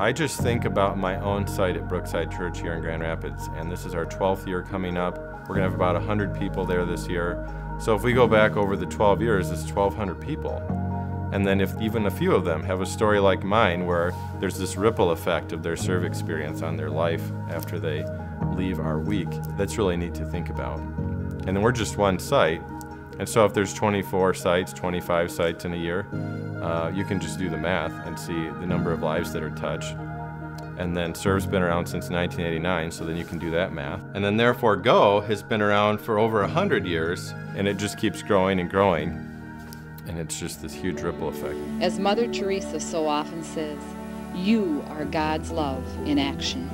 I just think about my own site at Brookside Church here in Grand Rapids, and this is our 12th year coming up. We're going to have about 100 people there this year. So if we go back over the 12 years, it's 1,200 people. And then if even a few of them have a story like mine where there's this ripple effect of their serve experience on their life after they leave our week, that's really neat to think about. And then we're just one site, and so if there's 24 sites, 25 sites in a year, uh, you can just do the math and see the number of lives that are touched. And then Serve's been around since 1989, so then you can do that math. And then ThereforeGo has been around for over 100 years, and it just keeps growing and growing. And it's just this huge ripple effect. As Mother Teresa so often says, you are God's love in action.